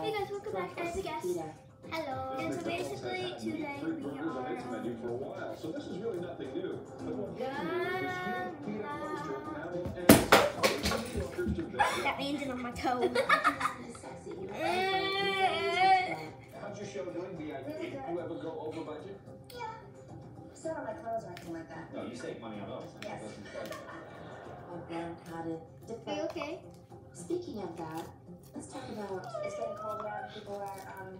Hey guys, welcome back as a guest. Hello. And so basically today we are. So this is really nothing new. That means it on my toe. How's your show doing, VIP? You ever go over budget? Yeah. Still on my clothes or anything like that. No, you save money on those. Yes. I've learned how to Are you okay? Speaking of that, let's talk about It's getting colder and people are, um,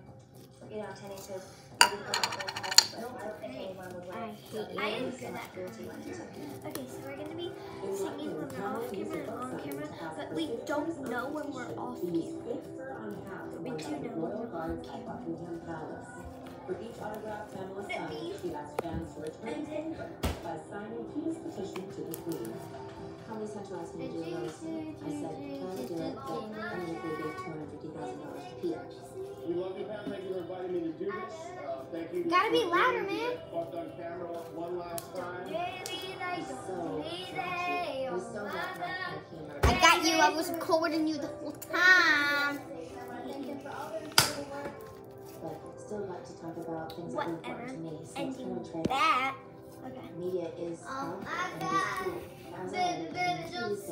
you know, tending to maybe go out their house, but I don't think anyone would I hate- something I am that's good at much dirty when it's something. Okay, so we're gonna be singing when we're off camera and on camera, but we don't know when we're off camera. Spitzer on Half We do know when we're on at Buckingham Palace. For each autograph Pamela Let signed, she asked fans to return favor by signing Peter's petition to the Queen. Comedy Central asked me to do another song. I said, can I do it? But only they gave $250,000 to Peter. You me to do this. Uh, thank you. Gotta be louder, man. Caught on camera one last time. So, we still got my kind of humor. I got you. I was recording you the whole time. but still like to talk about things that are important to me. So And it's kind of that. Okay. Media is Oh my and it is cool. As I Baby,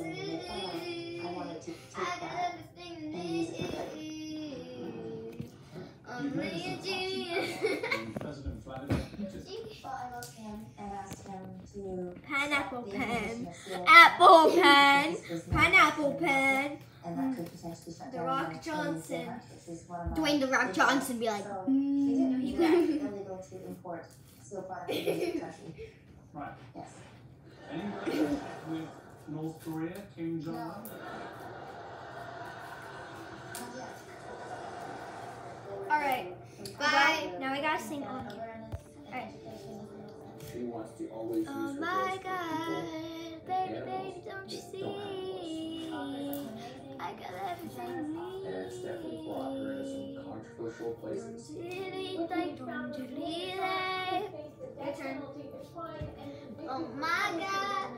him to. Pineapple stop pen. invasion of Syria. Apple pen. This is not Pineapple happening. pen. And that could potentially shut The Rock Johnson. internet, which is one of my Dwayne the Rock Johnson be like, So, he didn't know he was mm. actually illegal to import steel products into. Right. Yes. Any with North Korea, Kim Jong Un? All right. Bye. Now we gotta sing on. Alright. She wants to always Oh, oh my God, baby, baby, don't you see? I got everything you And Stephanie brought her into some controversial places. you leave it? Oh my God,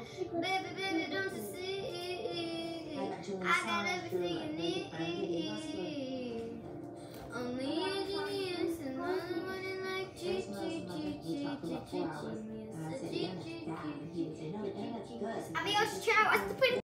baby, baby, don't you see? I got Julie I got Assange through everything you a Brady need. amigos, chao. hasta pronto.